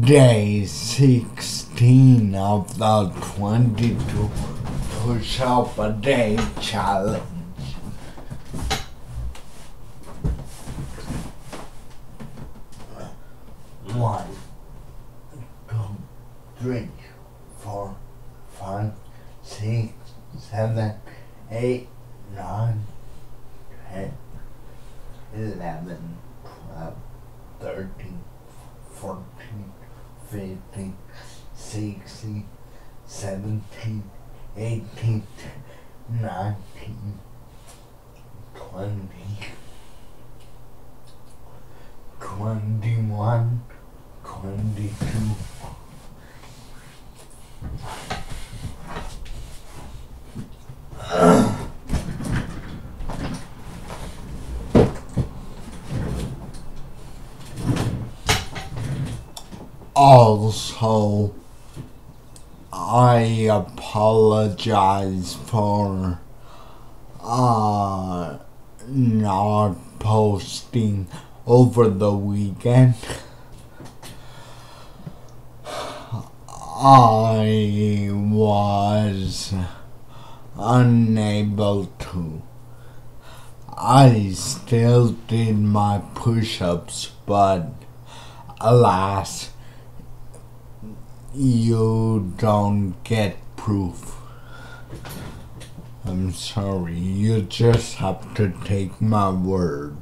Day 16 of the 22 push up a day challenge. One, two, three, four, five, six, seven, eight, nine, ten, eleven, 13, 14, 15, 16, 17, 18, 19, 20, 21, 22, Also, I apologize for uh, not posting over the weekend. I was unable to. I still did my push ups, but alas, you don't get proof. I'm sorry, you just have to take my word.